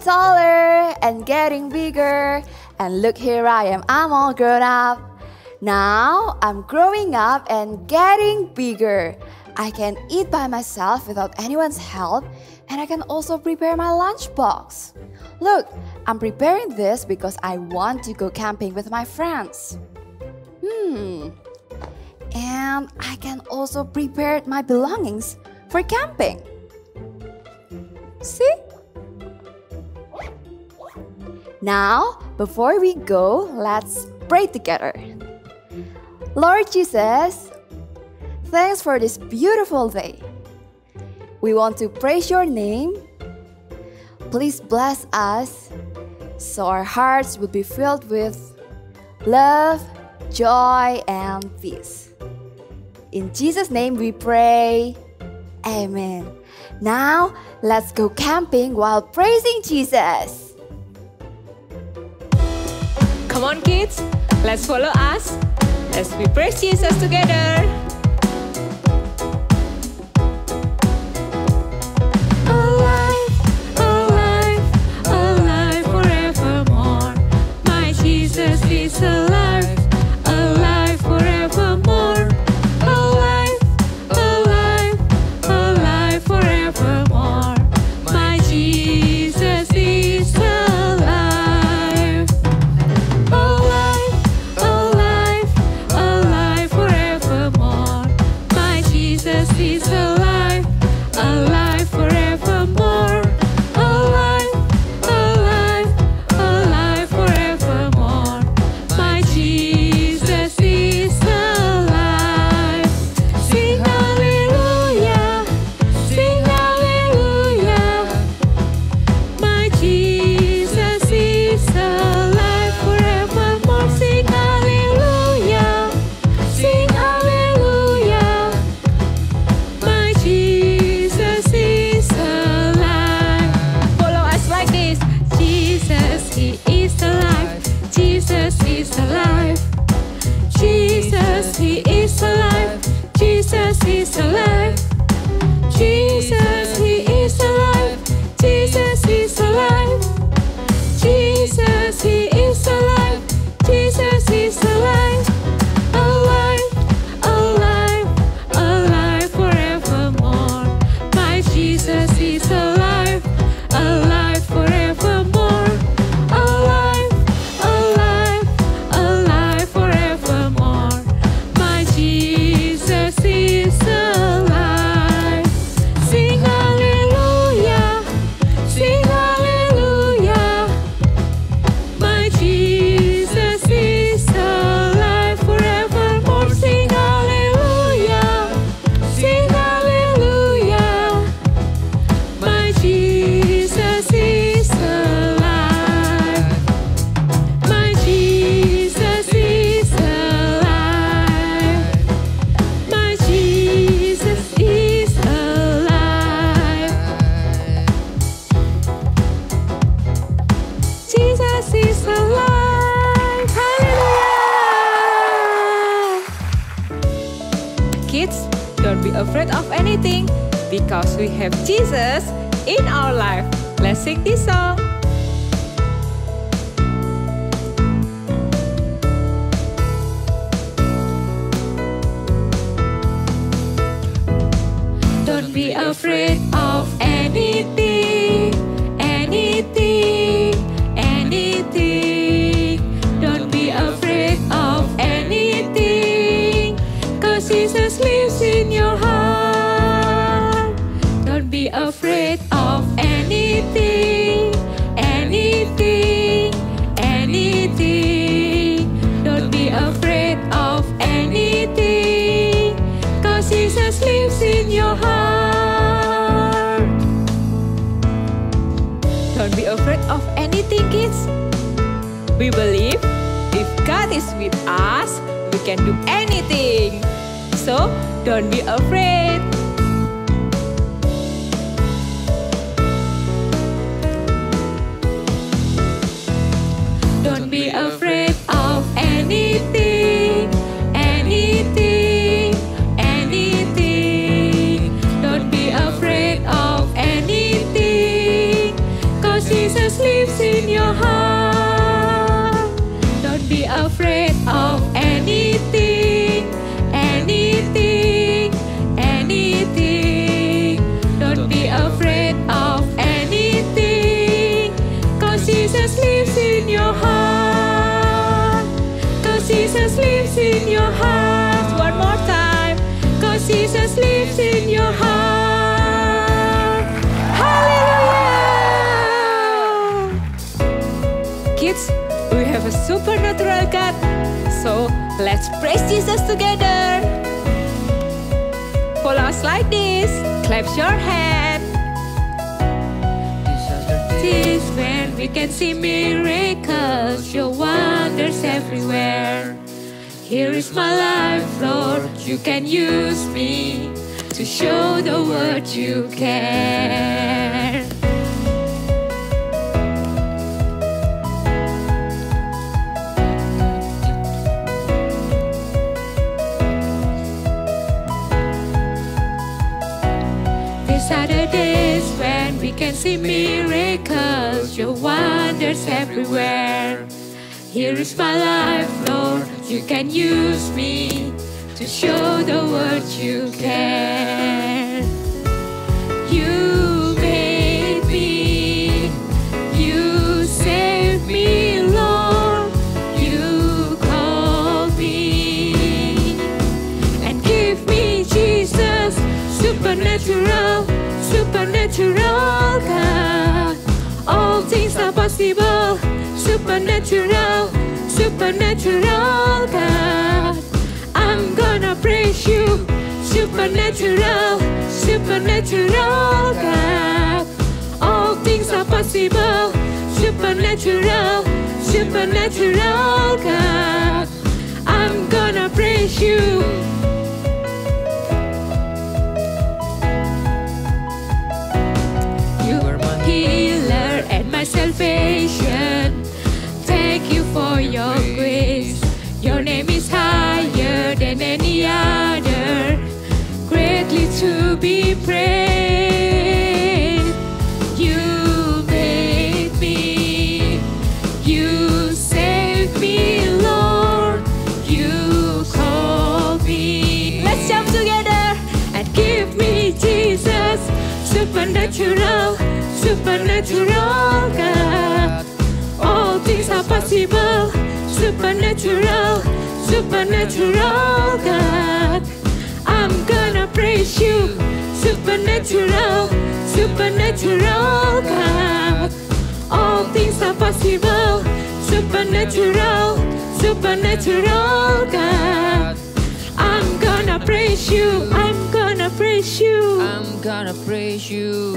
Taller and getting bigger. And look, here I am, I'm all grown up. Now I'm growing up and getting bigger. I can eat by myself without anyone's help, and I can also prepare my lunchbox. Look, I'm preparing this because I want to go camping with my friends. Hmm. And I can also prepare my belongings for camping. See? Now, before we go, let's pray together. Lord Jesus, thanks for this beautiful day. We want to praise your name. Please bless us so our hearts will be filled with love, joy, and peace. In Jesus' name we pray. Amen. Now, let's go camping while praising Jesus. Come on, kids, let's follow us we praise Jesus together. Kids, don't be afraid of anything because we have Jesus in our life. Let's sing this song. Afraid of anything, kids. We believe if God is with us, we can do anything. So, don't be afraid. Praise Jesus together. Follow us like this. Clap your hand. This is when we can see miracles, your wonders everywhere. Here is my life, Lord. You can use me to show the world you care. These are the days when we can see miracles, your wonders everywhere. Here is my life, Lord. You can use me to show the world you care. You made me, you saved me, Lord. You called me and give me Jesus, supernatural, supernatural God. All things are possible, supernatural, supernatural God. I'm gonna praise you, supernatural, supernatural God. All things are possible, supernatural, supernatural God. I'm gonna praise you. You salvation. Thank you for your grace. Your name is higher than any other, greatly to be praised. Supernatural, supernatural God. All things are possible, supernatural, supernatural God. I'm gonna praise you, supernatural, supernatural God. All things are possible, supernatural, supernatural God. I'm gonna praise you. I'm gonna praise you. I'm gonna praise you.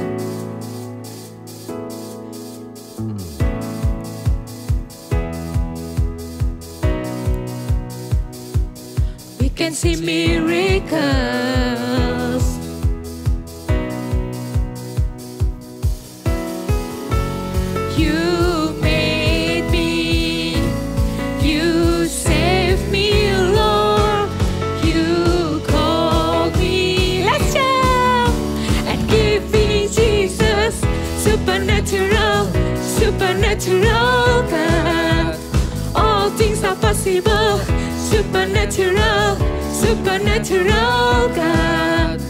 We can see miracles. Supernatural God. All things are possible, supernatural, supernatural God.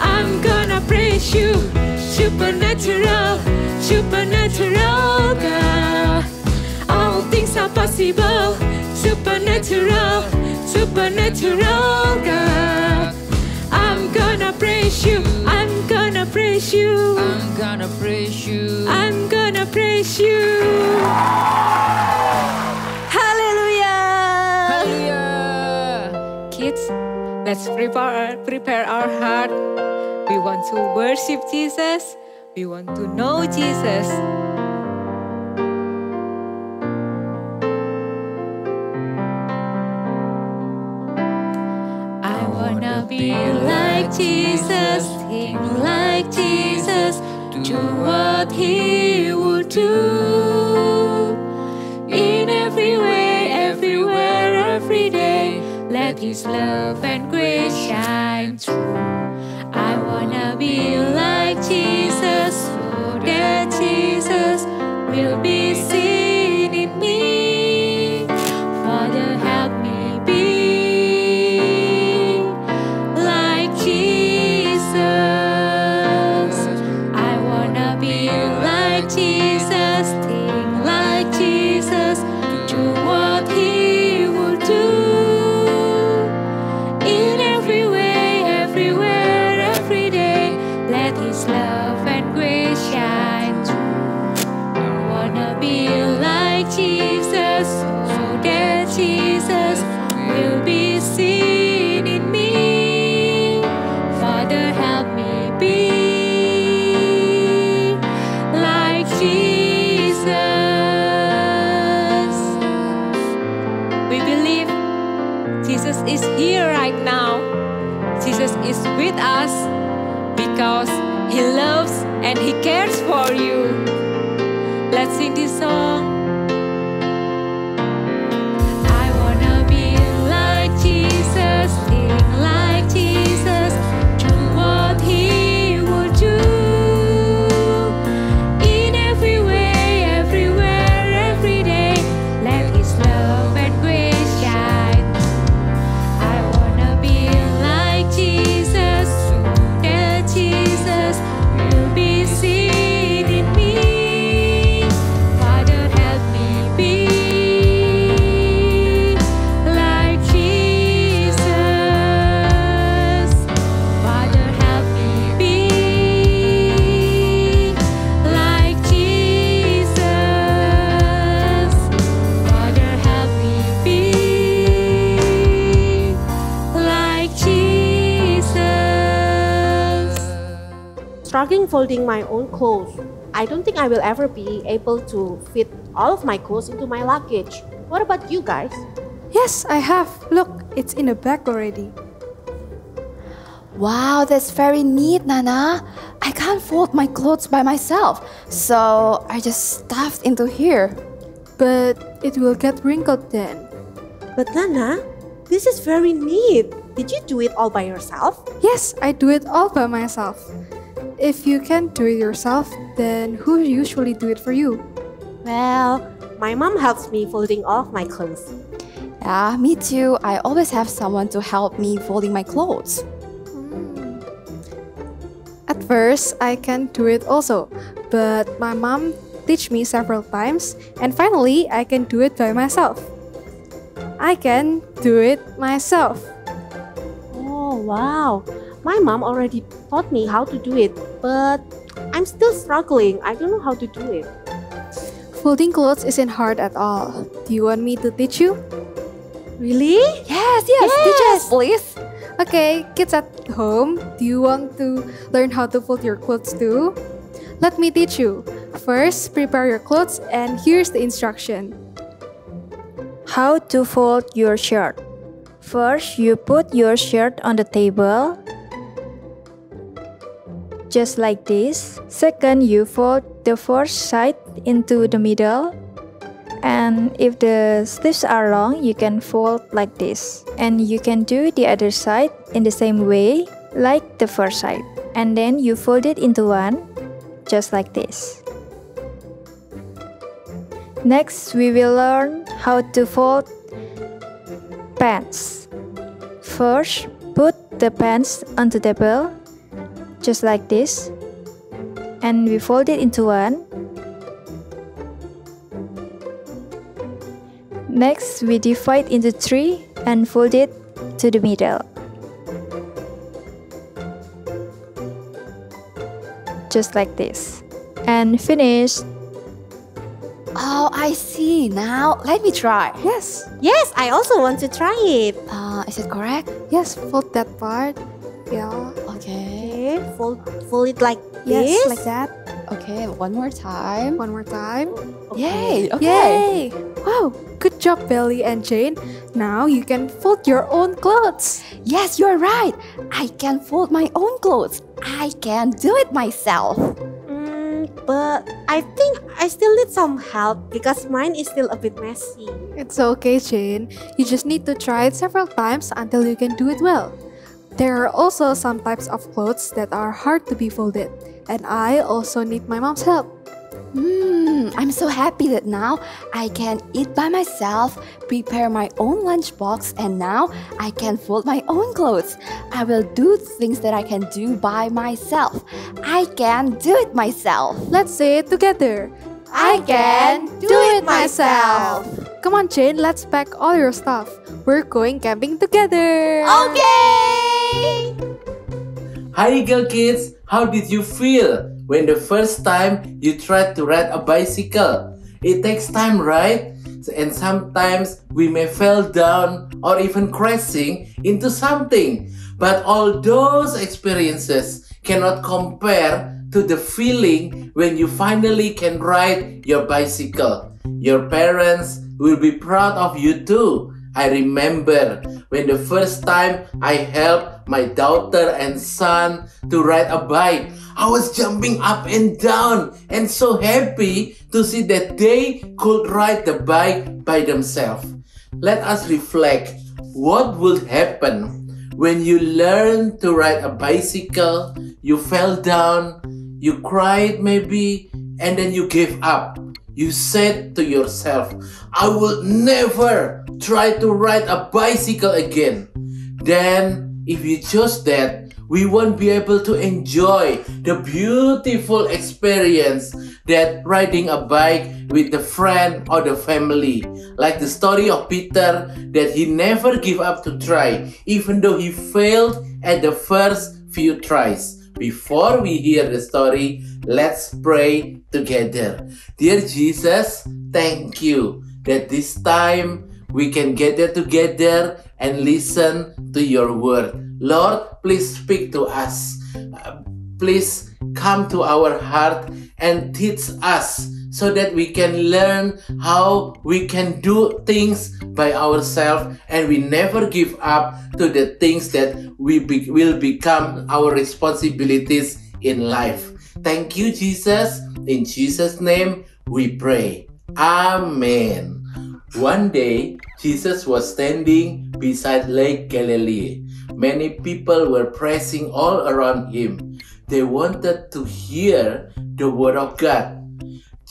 I'm gonna praise you, supernatural, supernatural God. All things are possible, supernatural, supernatural God. Gonna praise you. I'm gonna praise you. Hallelujah. Hallelujah. Kids, let's prepare, prepare our heart. We want to worship Jesus. We want to know Jesus. I wanna be like Jesus, think like Jesus, do what He would do. In every way, everywhere, every day, let His love and grace shine through. I wanna be like struggling folding my own clothes. I don't think I will ever be able to fit all of my clothes into my luggage. What about you guys? Yes, I have. Look, it's in the bag already. Wow, that's very neat, Nana. I can't fold my clothes by myself, so I just stuffed into here. But it will get wrinkled then. But Nana, this is very neat. Did you do it all by yourself? Yes, I do it all by myself. If you can't do it yourself, then who usually do it for you? Well, my mom helps me folding all of my clothes. Yeah, me too. I always have someone to help me folding my clothes. Hmm. At first, I can't do it also, but my mom teach me several times, and finally, I can do it by myself. I can do it myself. Oh, wow. My mom already taught me how to do it, but I'm still struggling. I don't know how to do it. Folding clothes isn't hard at all. Do you want me to teach you? Really? Yes, yes, teach us, please. Okay, kids at home, do you want to learn how to fold your clothes too? Let me teach you. First, prepare your clothes, and here's the instruction. How to fold your shirt. First, you put your shirt on the table, just like this. Second, you fold the first side into the middle. And if the sleeves are long, you can fold like this. And you can do the other side in the same way, like the first side. And then you fold it into one, just like this. Next, we will learn how to fold pants. First, put the pants on the table, just like this, and we fold it into one. Next, we divide into three and fold it to the middle. Just like this. And finish. Oh, I see. Now, let me try. Yes, Yes, I also want to try it. Uh, is it correct? yes, fold that part. Yeah. Okay. Okay, fold, fold it like Yes, this. like that. Okay, one more time. One more time. Yay! Okay. Yay! Wow, good job, Belly and Jane. Now you can fold your own clothes. Yes, you're right. I can fold my own clothes. I can do it myself. Mm, but I think I still need some help because mine is still a bit messy. It's okay, Jane. You just need to try it several times until you can do it well. There are also some types of clothes that are hard to be folded, and I also need my mom's help. Hmm, I'm so happy that now I can eat by myself, prepare my own lunchbox, and now I can fold my own clothes. I will do things that I can do by myself. I can do it myself. Let's say it together. I can do it myself. Come on, Jane, let's pack all your stuff. We're going camping together. Okay! Hi girl Kids, how did you feel when the first time you tried to ride a bicycle? It takes time, right? And sometimes we may fall down or even crashing into something. But all those experiences cannot compare to the feeling when you finally can ride your bicycle. Your parents will be proud of you too. I remember when the first time I helped my daughter and son to ride a bike. I was jumping up and down and so happy to see that they could ride the bike by themselves. Let us reflect what would happen when you learn to ride a bicycle, you fell down, you cried maybe, and then you gave up. You said to yourself, I will never try to ride a bicycle again. Then, if you chose that, we won't be able to enjoy the beautiful experience that riding a bike with the friend or the family. Like the story of Peter that he never give up to try, even though he failed at the first few tries. Before we hear the story, let's pray together. Dear Jesus, thank you that this time we can gather together and listen to your word. Lord, please speak to us. Uh, please come to our heart and teach us so that we can learn how we can do things by ourselves and we never give up to the things that we be- will become our responsibilities in life. Thank you, Jesus. In Jesus' name we pray. Amen. One day, Jesus was standing beside Lake Galilee. Many people were pressing all around him. They wanted to hear the word of God.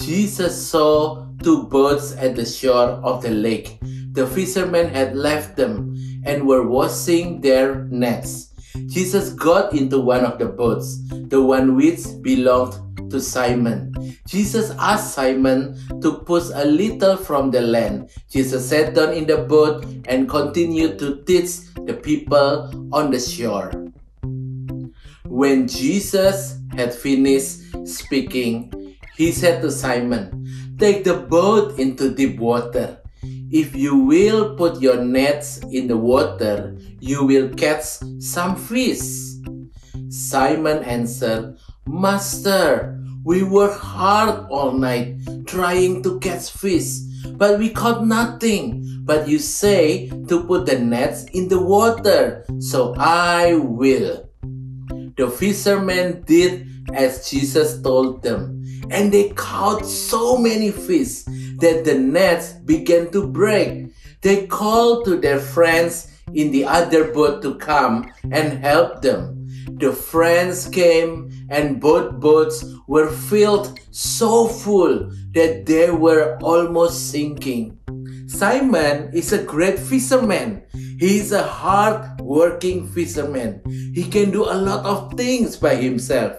Jesus saw two boats at the shore of the lake. The fishermen had left them and were washing their nets. Jesus got into one of the boats, the one which belonged to Simon. Jesus asked Simon to push a little from the land. Jesus sat down in the boat and continued to teach the people on the shore. When Jesus had finished speaking, he said to Simon, Take the boat into deep water. If you will put your nets in the water, you will catch some fish. Simon answered, Master, we worked hard all night trying to catch fish, but we caught nothing. But you say to put the nets in the water, so I will. The fishermen did as Jesus told them, and they caught so many fish that the nets began to break. They called to their friends in the other boat to come and help them. The friends came, and both boats were filled so full that they were almost sinking. Simon is a great fisherman. He is a hard working fisherman. He can do a lot of things by himself.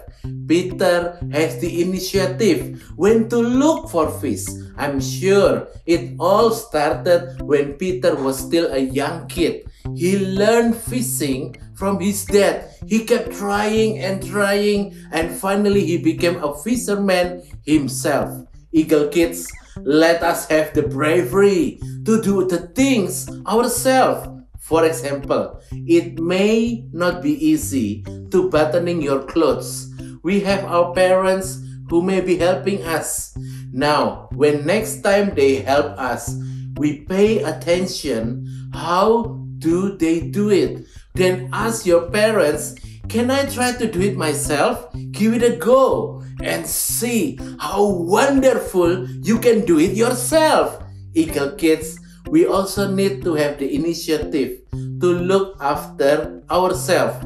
Peter has the initiative when to look for fish. I'm sure it all started when Peter was still a young kid. He learned fishing from his dad. He kept trying and trying, and finally he became a fisherman himself. Eagle kids, let us have the bravery to do the things ourselves. For example, it may not be easy to buttoning your clothes. We have our parents who may be helping us. Now, when next time they help us, we pay attention how do they do it? Then ask your parents, can I try to do it myself? Give it a go and see how wonderful you can do it yourself. Eagle kids, we also need to have the initiative to look after ourselves.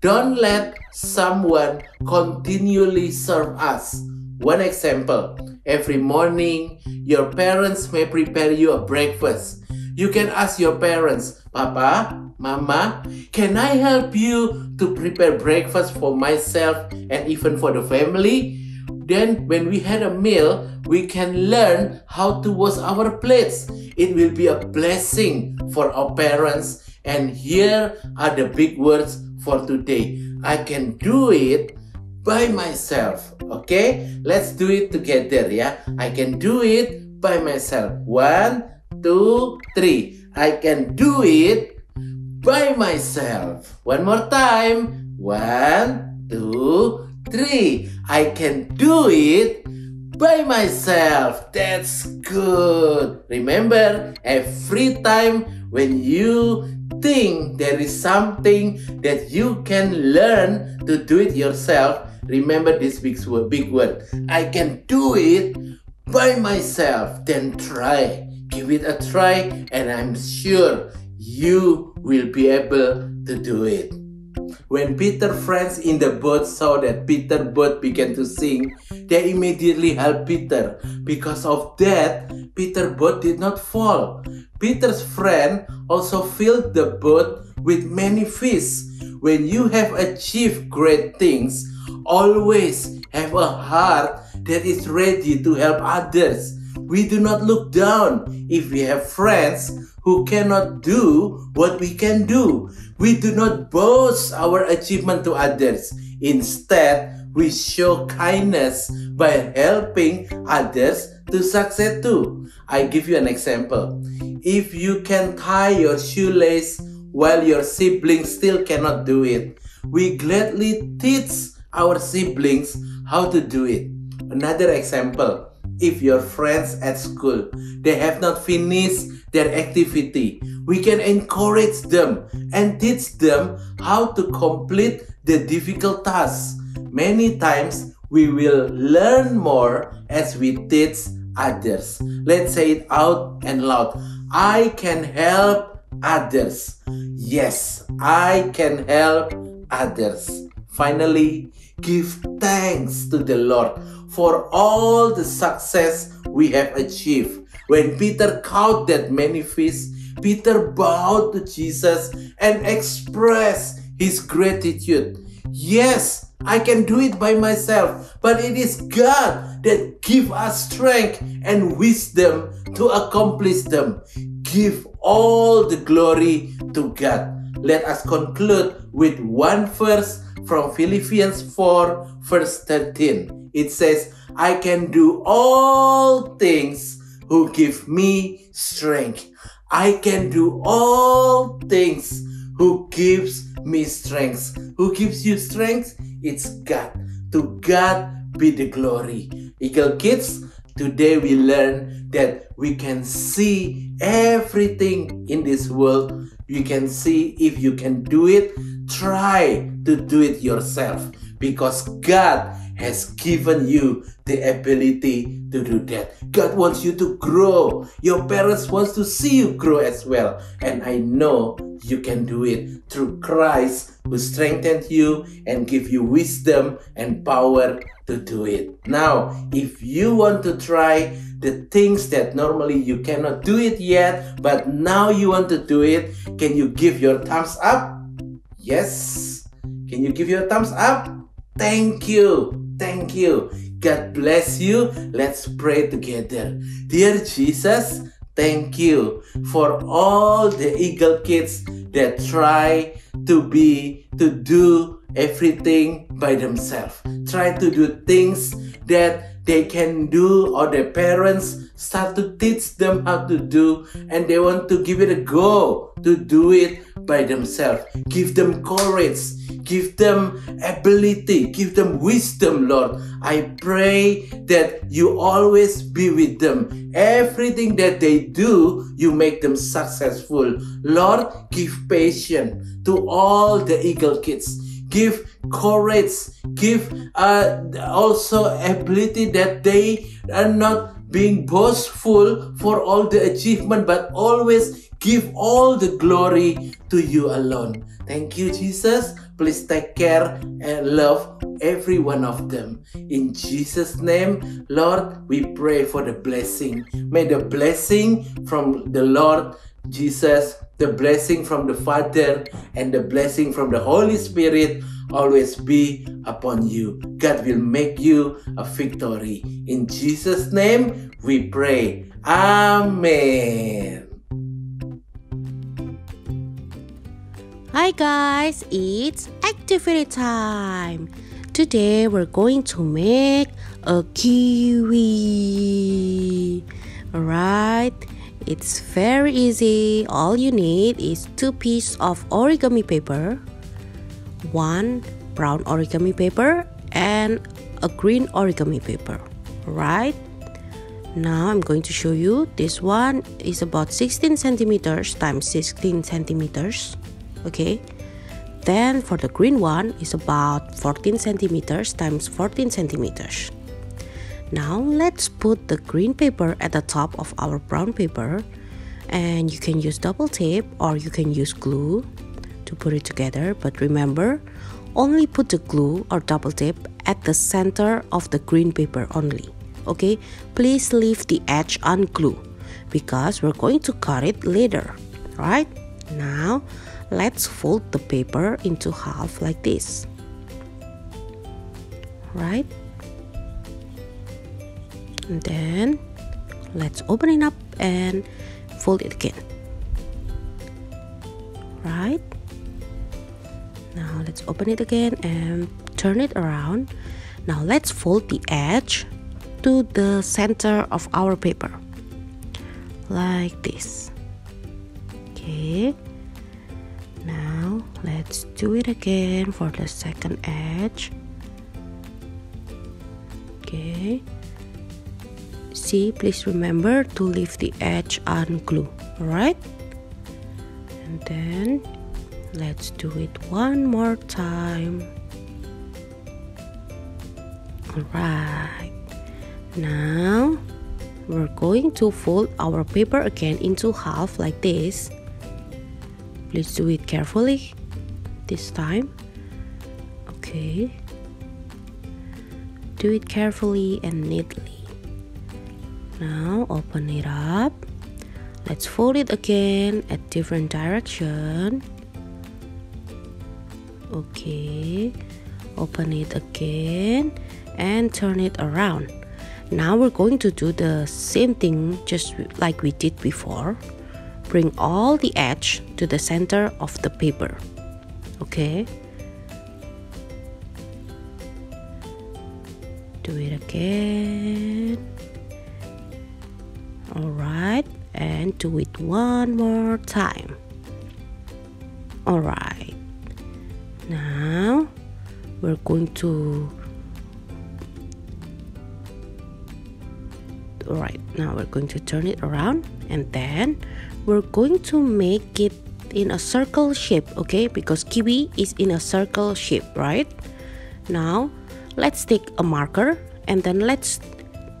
Don't let someone continually serve us. One example every morning, your parents may prepare you a breakfast. You can ask your parents, Papa, Mama, can I help you to prepare breakfast for myself and even for the family? Then, when we had a meal, we can learn how to wash our plates. It will be a blessing for our parents. And here are the big words for today. I can do it by myself. Okay? Let's do it together, yeah? I can do it by myself. One, two, three. I can do it by myself. One more time. One, two, three. I can do it by myself. That's good. Remember, every time when you think there is something that you can learn to do it yourself, remember this big word, big word. I can do it by myself. Then try. Give it a try, and I'm sure you will be able to do it. When Peter's friends in the boat saw that Peter's boat began to sink, they immediately helped Peter. Because of that, Peter's boat did not fall. Peter's friend also filled the boat with many fish. When you have achieved great things, always have a heart that is ready to help others. We do not look down if we have friends who cannot do what we can do. We do not boast our achievement to others. Instead, we show kindness by helping others to succeed too. I give you an example. If you can tie your shoelace while your siblings still cannot do it, we gladly teach our siblings how to do it. Another example, if your friends at school they have not finished their activity, we can encourage them and teach them how to complete the difficult tasks. Many times we will learn more as we teach others. Let's say it out and loud. I can help others. Yes, I can help others. Finally, give thanks to the Lord for all the success we have achieved. When Peter caught that many fish, Peter bowed to Jesus and expressed his gratitude. Yes, I can do it by myself, but it is God that give us strength and wisdom to accomplish them. Give all the glory to God. Let us conclude with one verse from Philippians 4, verse 13. It says, I can do all things who give me strength. I can do all things who gives me strength. Who gives you strength? It's God. To God be the glory. Eagle Kids, today we learn that we can see everything in this world. You can see if you can do it, try to do it yourself because God has given you the ability to do that. God wants you to grow. Your parents wants to see you grow as well. And I know you can do it through Christ who strengthened you and give you wisdom and power to do it. Now, if you want to try the things that normally you cannot do it yet, but now you want to do it, can you give your thumbs up? Yes. Can you give your thumbs up? Thank you. Thank you. God bless you. Let's pray together. Dear Jesus, thank you for all the Eagle kids that try to be, to do everything by themselves. Try to do things that they can do or their parents start to teach them how to do and they want to give it a go to do it by themselves. Give them courage, give them ability, give them wisdom, Lord. I pray that you always be with them. Everything that they do, you make them successful. Lord, give patience to all the Eagle kids. Give courage, give uh, also ability that they are not being boastful for all the achievement, but always give all the glory to you alone. Thank you, Jesus. Please take care and love every one of them. In Jesus' name, Lord, we pray for the blessing. May the blessing from the Lord Jesus, the blessing from the Father, and the blessing from the Holy Spirit always be upon you. God will make you a victory. In Jesus' name, we pray. Amen. Hi guys, it's activity time. Today we're going to make a kiwi. Alright, it's very easy. All you need is two pieces of origami paper, one brown origami paper, and a green origami paper. Right? Now I'm going to show you this one is about 16 centimeters times 16 centimeters. Okay. Then for the green one is about 14 centimeters times 14 centimeters. Now let's put the green paper at the top of our brown paper. And you can use double tape or you can use glue to put it together. But remember only put the glue or double tape at the center of the green paper only okay? Please leave the edge unglued because we're going to cut it later right? Now let's fold the paper into half like this right and then let's open it up and fold it again. Right? Now let's open it again and turn it around. Now let's fold the edge to the center of our paper. Like this. Okay. Now let's do it again for the second edge. Okay see please remember to leave the edge unglued alright? And then let's do it one more time. Alright. Now we're going to fold our paper again into half like this. Please do it carefully this time. Okay. Do it carefully and neatly now open it up. Let's fold it again at different direction. Okay. Open it again and turn it around. Now we're going to do the same thing just like we did before. Bring all the edge to the center of the paper. Okay? Do it again Alright, and do it one more time. Alright, now we're going to. Alright, now we're going to turn it around and then we're going to make it in a circle shape, okay? Because kiwi is in a circle shape, right? Now let's take a marker and then let's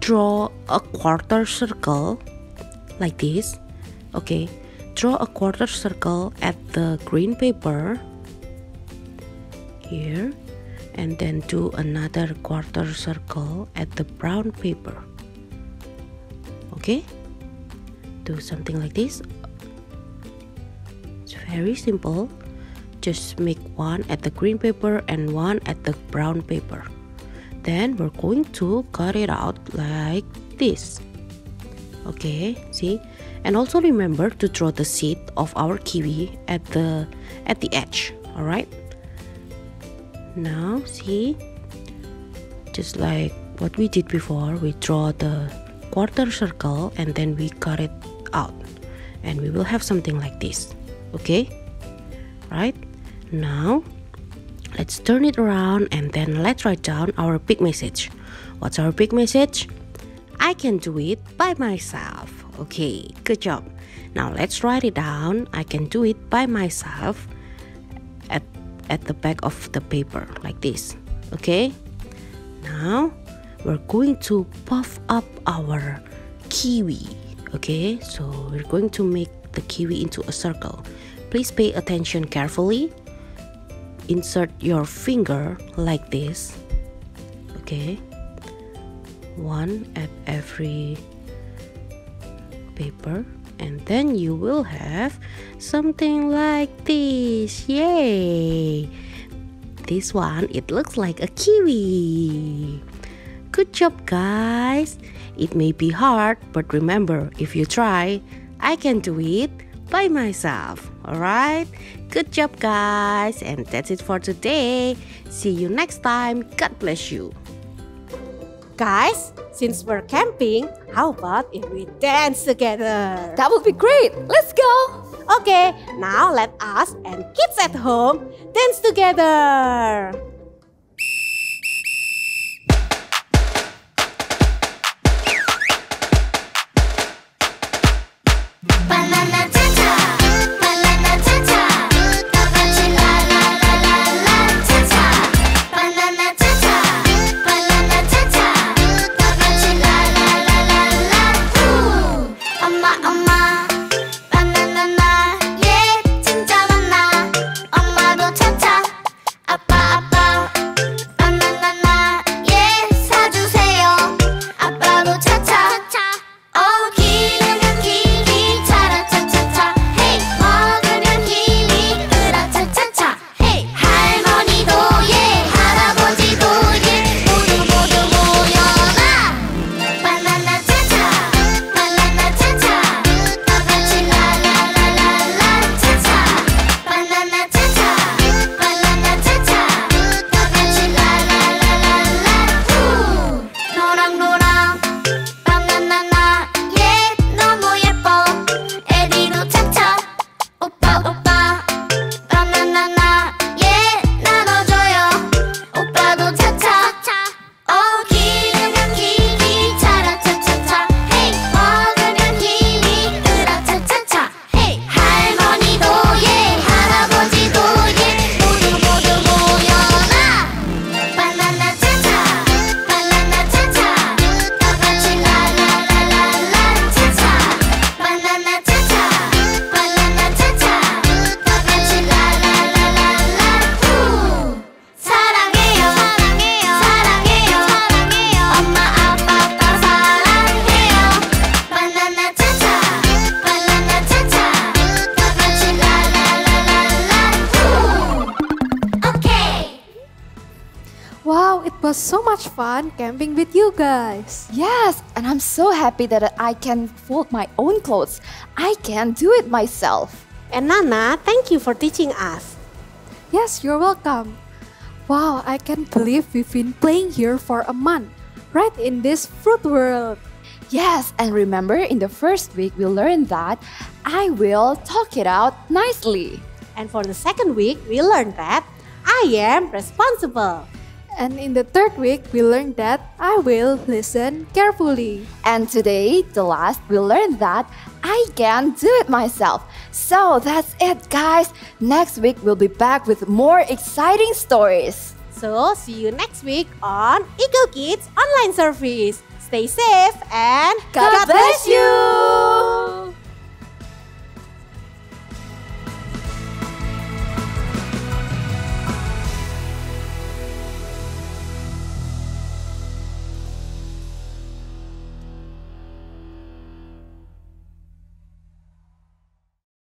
draw a quarter circle like this. Okay draw a quarter circle at the green paper here and then do another quarter circle at the brown paper. Okay do something like this. It's very simple. Just make one at the green paper and one at the brown paper then we're going to cut it out like this. Okay see? And also remember to draw the seed of our kiwi at the at the edge all right now see? Just like what we did before we draw the quarter circle and then we cut it out. And we will have something like this okay? Right? Now Let's turn it around and then let's write down our big message. What's our big message? I can do it by myself. Okay, good job. Now let's write it down. I can do it by myself at, at the back of the paper like this. Okay? Now we're going to puff up our kiwi. Okay, so we're going to make the kiwi into a circle. Please pay attention carefully insert your finger like this okay? One at every paper. And then you will have something like this. Yay! This one it looks like a kiwi. Good job guys. It may be hard but remember if you try i can do it by myself. Alright? Good job, guys. And that's it for today. See you next time. God bless you. Guys, since we're camping, how about if we dance together? That would be great. Let's go. Okay, now let us and kids at home dance together. Happy that I can fold my own clothes. I can do it myself. And Nana, thank you for teaching us. Yes, you're welcome. Wow, I can't believe we've been playing here for a month, right in this fruit world. Yes, and remember in the first week we learned that I will talk it out nicely. And for the second week, we learned that I am responsible. And in the third week, we learned that I will listen carefully. And today, the last, we learned that I can do it myself. So that's it, guys. Next week, we'll be back with more exciting stories. So, see you next week on Eaglekidz online service. Stay safe and God bless you.